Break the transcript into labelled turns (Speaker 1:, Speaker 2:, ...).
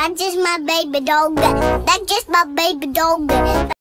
Speaker 1: That's just my baby dog. That's just my baby dog.